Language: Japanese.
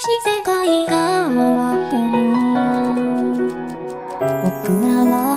し世界が終わっても僕らは